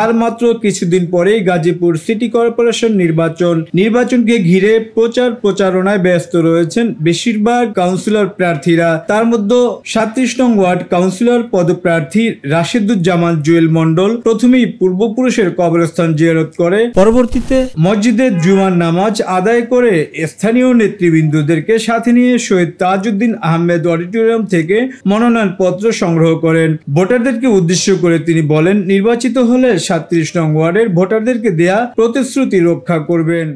আর মাত্র কিছুদিন পরেই গাজীপুর সিটি কর্পোরেশন নির্বাচন। নির্বাচনকে ঘিরে প্রচার প্রচারণায় ব্যস্ত রয়েছেন বেশিরভাগ কাউন্সিলর প্রার্থীরা। তার মধ্যে সাতত্রিশ নং ওয়ার্ড কাউন্সিলর পদপ্রার্থী রাশিদুজ্জামান জুয়েল মন্ডল প্রথমেই পূর্বপুরুষের কবরস্থান জিয়ারত করে। পরবর্তীতে মসজিদে জুমার নামাজ আদায় করে স্থানীয় নেতৃবৃন্দদেরকে সাথে নিয়ে শহীদ তাজউদ্দিন আহমেদ অডিটোরিয়াম থেকে মনোনয়নপত্র সংগ্রহ করেন। ভোটারদেরকে উদ্দেশ্য করে তিনি বলেন, নির্বাচিত হলে সাতত্রিশ নং ওয়ার্ডের ভোটারদেরকে দেয়া প্রতিশ্রুতি রক্ষা করবেন।